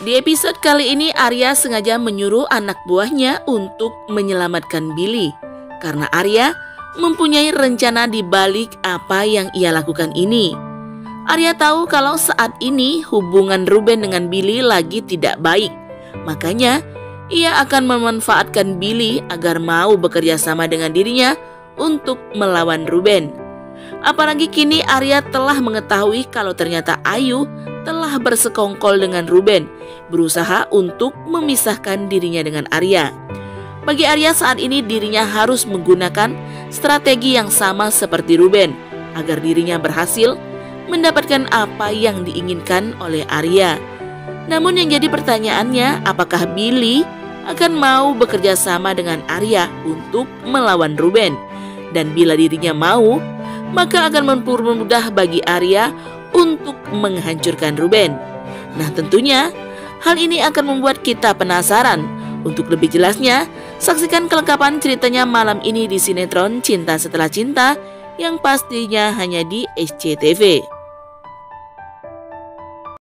Di episode kali ini Arya sengaja menyuruh anak buahnya untuk menyelamatkan Billy karena Arya mempunyai rencana di balik apa yang ia lakukan ini. Arya tahu kalau saat ini hubungan Ruben dengan Billy lagi tidak baik. Makanya ia akan memanfaatkan Billy agar mau bekerja sama dengan dirinya untuk melawan Ruben. Apalagi kini Arya telah mengetahui kalau ternyata Ayu telah bersekongkol dengan Ruben, berusaha untuk memisahkan dirinya dengan Arya. Bagi Arya saat ini dirinya harus menggunakan strategi yang sama seperti Ruben agar dirinya berhasil mendapatkan apa yang diinginkan oleh Arya. Namun yang jadi pertanyaannya apakah Billy akan mau bekerja sama dengan Arya untuk melawan Ruben? Dan bila dirinya mau, maka akan mempermudah bagi Arya untuk menghancurkan Ruben. Nah, tentunya hal ini akan membuat kita penasaran. Untuk lebih jelasnya, saksikan kelengkapan ceritanya malam ini di sinetron Cinta Setelah Cinta yang pastinya hanya di SCTV.